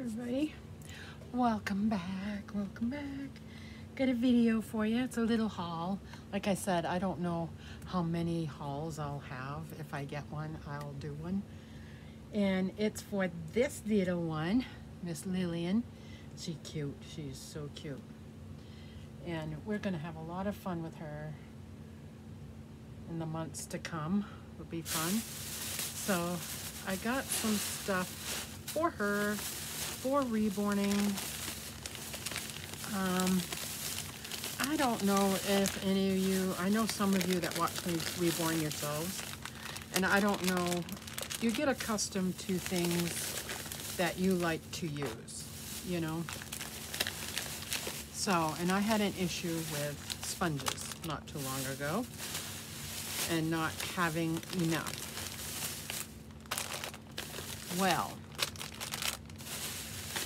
everybody. Welcome back, welcome back. Got a video for you. It's a little haul. Like I said, I don't know how many hauls I'll have. If I get one, I'll do one. And it's for this little one, Miss Lillian. She's cute. She's so cute. And we're going to have a lot of fun with her in the months to come. It'll be fun. So I got some stuff for her for reborning. Um, I don't know if any of you, I know some of you that watch me reborn yourselves, and I don't know, you get accustomed to things that you like to use, you know? So, and I had an issue with sponges not too long ago and not having enough. Well,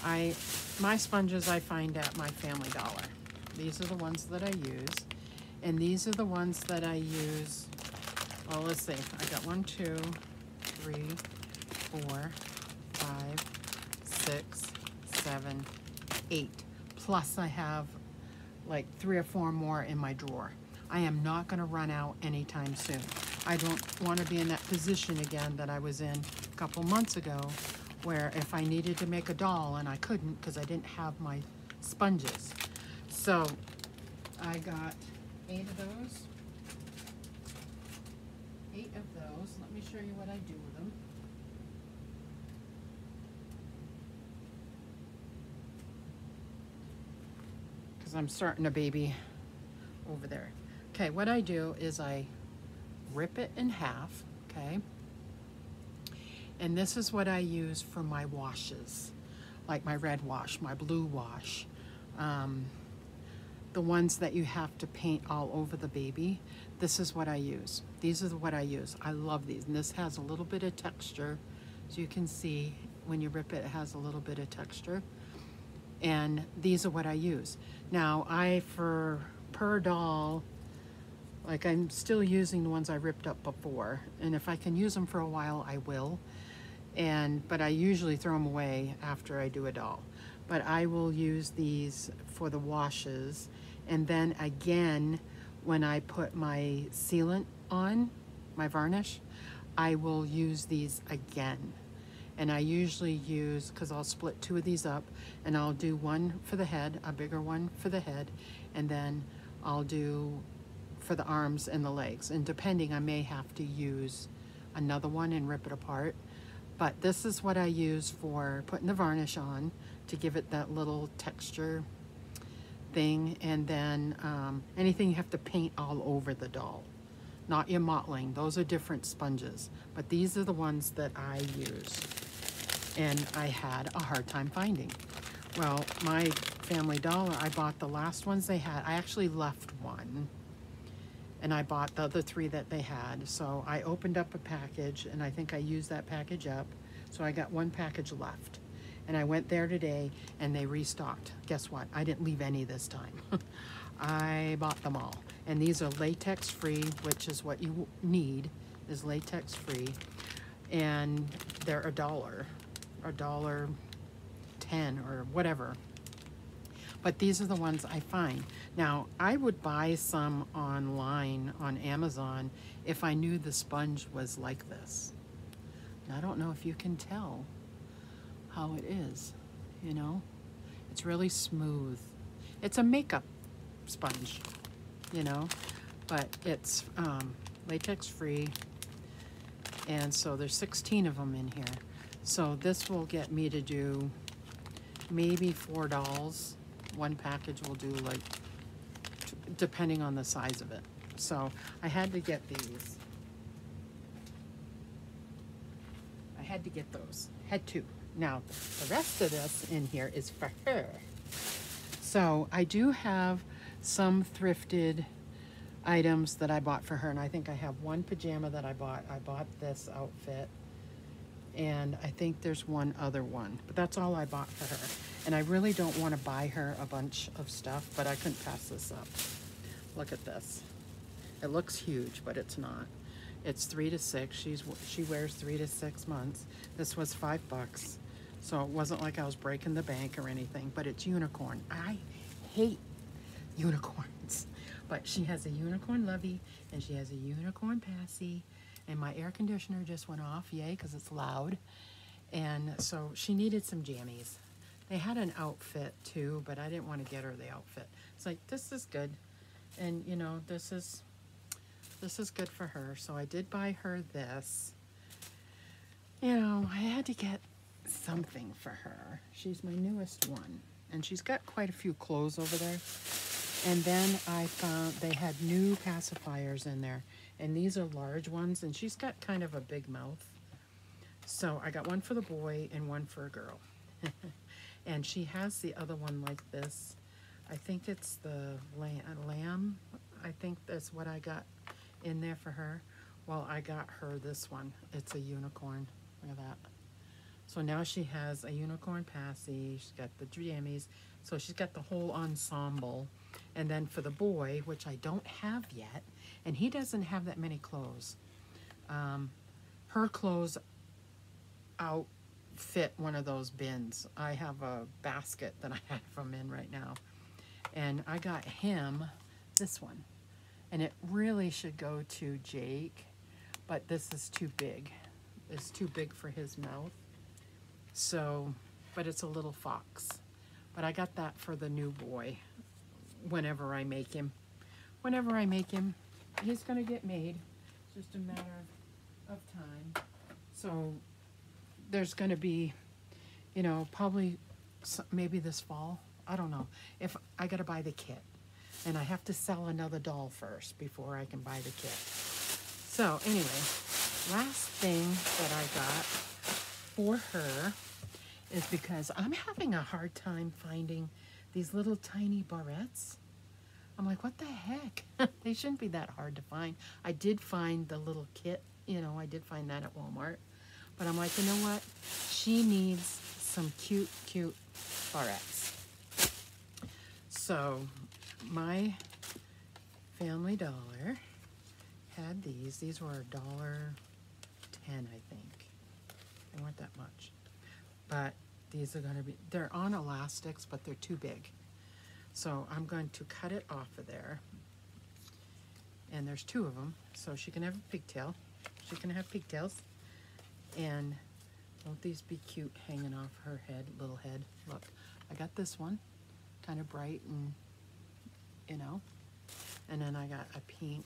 I my sponges I find at my Family Dollar. These are the ones that I use. And these are the ones that I use. Well, let's see. I got one, two, three, four, five, six, seven, eight. Plus I have like three or four more in my drawer. I am not going to run out anytime soon. I don't want to be in that position again that I was in a couple months ago where if I needed to make a doll and I couldn't because I didn't have my sponges. So I got eight of those. Eight of those. Let me show you what I do with them. Because I'm starting a baby over there. Okay, what I do is I rip it in half, okay? And this is what I use for my washes, like my red wash, my blue wash, um, the ones that you have to paint all over the baby. This is what I use. These are what I use. I love these. And this has a little bit of texture. So you can see when you rip it, it has a little bit of texture. And these are what I use. Now, I, for per doll, like I'm still using the ones I ripped up before. And if I can use them for a while, I will and but I usually throw them away after I do a doll. But I will use these for the washes and then again when I put my sealant on, my varnish, I will use these again. And I usually use, because I'll split two of these up, and I'll do one for the head, a bigger one for the head, and then I'll do for the arms and the legs. And depending, I may have to use another one and rip it apart. But this is what I use for putting the varnish on to give it that little texture thing. And then um, anything you have to paint all over the doll. Not your mottling, those are different sponges. But these are the ones that I use. And I had a hard time finding. Well, my Family Dollar, I bought the last ones they had. I actually left one and I bought the other three that they had. So I opened up a package and I think I used that package up. So I got one package left. And I went there today and they restocked. Guess what? I didn't leave any this time. I bought them all. And these are latex free, which is what you need, is latex free. And they're a dollar, a dollar ten or whatever but these are the ones I find. Now, I would buy some online on Amazon if I knew the sponge was like this. I don't know if you can tell how it is, you know? It's really smooth. It's a makeup sponge, you know? But it's um, latex free. And so there's 16 of them in here. So this will get me to do maybe four dolls one package will do like, depending on the size of it. So I had to get these. I had to get those, had to. Now, the rest of this in here is for her. So I do have some thrifted items that I bought for her, and I think I have one pajama that I bought. I bought this outfit and I think there's one other one, but that's all I bought for her. And I really don't want to buy her a bunch of stuff, but I couldn't pass this up. Look at this. It looks huge, but it's not. It's three to six. She's She wears three to six months. This was five bucks. So it wasn't like I was breaking the bank or anything, but it's unicorn. I hate unicorns. But she has a unicorn lovey and she has a unicorn passy. And my air conditioner just went off, yay, because it's loud. And so she needed some jammies. They had an outfit too, but I didn't want to get her the outfit. It's like, this is good. And you know, this is, this is good for her. So I did buy her this. You know, I had to get something for her. She's my newest one. And she's got quite a few clothes over there. And then I found they had new pacifiers in there. And these are large ones. And she's got kind of a big mouth. So I got one for the boy and one for a girl. and she has the other one like this. I think it's the lamb. I think that's what I got in there for her. Well, I got her this one. It's a unicorn. Look at that. So now she has a unicorn passy. She's got the jammies. So she's got the whole ensemble. And then for the boy, which I don't have yet, and he doesn't have that many clothes. Um, her clothes outfit one of those bins. I have a basket that I have them in right now. And I got him this one. And it really should go to Jake, but this is too big. It's too big for his mouth. So, but it's a little fox. But I got that for the new boy whenever I make him. Whenever I make him, he's going to get made. It's just a matter of time. So there's going to be, you know, probably maybe this fall. I don't know. If I got to buy the kit. And I have to sell another doll first before I can buy the kit. So anyway, last thing that I got for her is because I'm having a hard time finding these little tiny barrettes. I'm like, what the heck? they shouldn't be that hard to find. I did find the little kit, you know, I did find that at Walmart. But I'm like, you know what? She needs some cute, cute barrettes. So my Family Dollar had these. These were a dollar ten, I think. They weren't that much. But these are going to be, they're on elastics, but they're too big. So I'm going to cut it off of there. And there's two of them. So she can have a pigtail. She can have pigtails. And won't these be cute hanging off her head, little head? Look, I got this one, kind of bright and, you know. And then I got a pink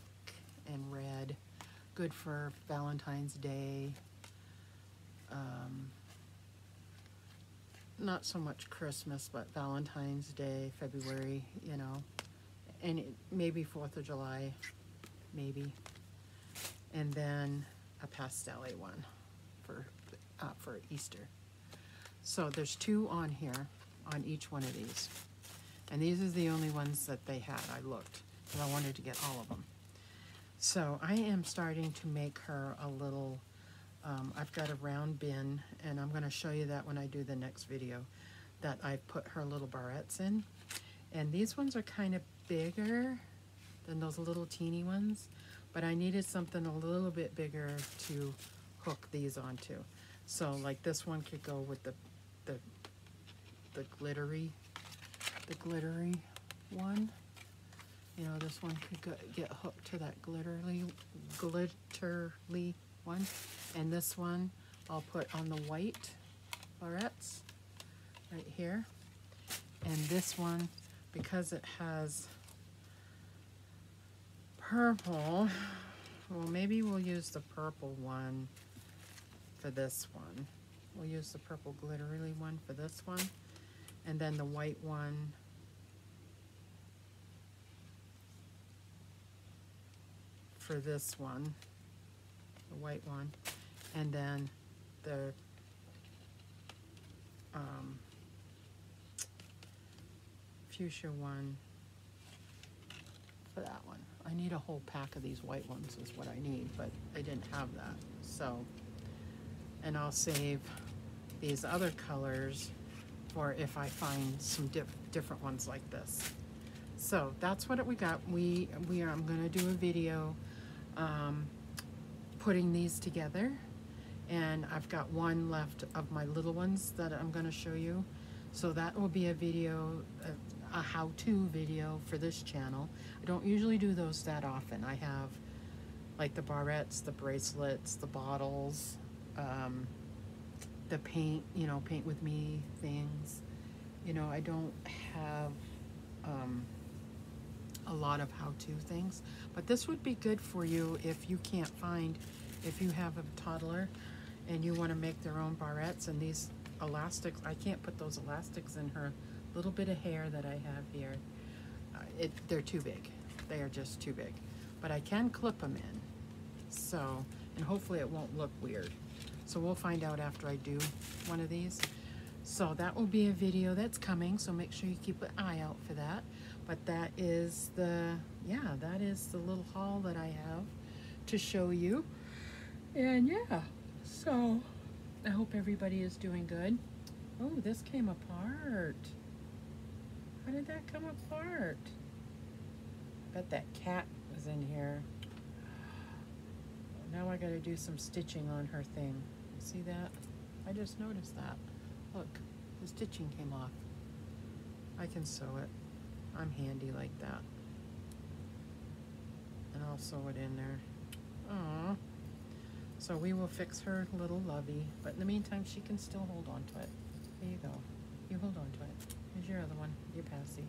and red, good for Valentine's Day. Um, not so much Christmas, but Valentine's Day, February, you know, and it, maybe Fourth of July, maybe, and then a pastel one for uh, for Easter. So there's two on here on each one of these, and these are the only ones that they had. I looked because I wanted to get all of them. So I am starting to make her a little um, I've got a round bin, and I'm going to show you that when I do the next video, that I put her little barrettes in. And these ones are kind of bigger than those little teeny ones, but I needed something a little bit bigger to hook these onto. So like this one could go with the, the, the glittery, the glittery one. You know, this one could go, get hooked to that glittery, glitterly one. And this one I'll put on the white barrettes right here. And this one, because it has purple, well, maybe we'll use the purple one for this one. We'll use the purple glittery one for this one. And then the white one for this one the white one, and then the um, fuchsia one for that one. I need a whole pack of these white ones is what I need, but I didn't have that. So, and I'll save these other colors for if I find some diff different ones like this. So that's what we got. We, we are, I'm gonna do a video um, putting these together And I've got one left of my little ones that I'm gonna show you. So that will be a video, a, a how-to video for this channel. I don't usually do those that often. I have like the barrettes, the bracelets, the bottles, um, the paint, you know, paint with me things. You know, I don't have um, a lot of how-to things, but this would be good for you if you can't find, if you have a toddler and you want to make their own barrettes and these elastics, I can't put those elastics in her little bit of hair that I have here. Uh, it, they're too big. They are just too big. But I can clip them in. So, and hopefully it won't look weird. So we'll find out after I do one of these. So that will be a video that's coming, so make sure you keep an eye out for that. But that is the, yeah, that is the little haul that I have to show you. And yeah, so I hope everybody is doing good. Oh, this came apart. How did that come apart? Bet that cat was in here. Now I gotta do some stitching on her thing. See that? I just noticed that. Look, the stitching came off. I can sew it. I'm handy like that. And I'll sew it in there. Aww. So we will fix her little lovey, but in the meantime, she can still hold on to it. There you go. You hold on to it. Here's your other one, your passy.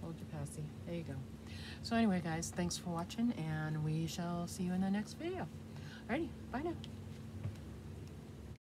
Hold your passy. There you go. So anyway, guys, thanks for watching, and we shall see you in the next video. Alrighty, bye now.